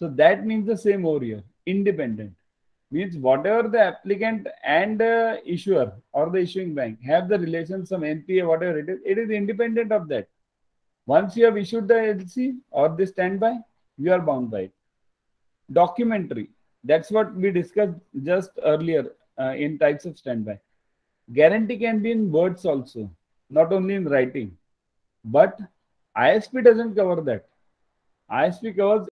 So that means the same over here. Independent means whatever the applicant and uh, issuer or the issuing bank have the relation, some NPA, whatever it is, it is independent of that. Once you have issued the LC or the standby, you are bound by it. Documentary. That's what we discussed just earlier uh, in types of standby. Guarantee can be in words also, not only in writing. But ISP doesn't cover that. ISP covers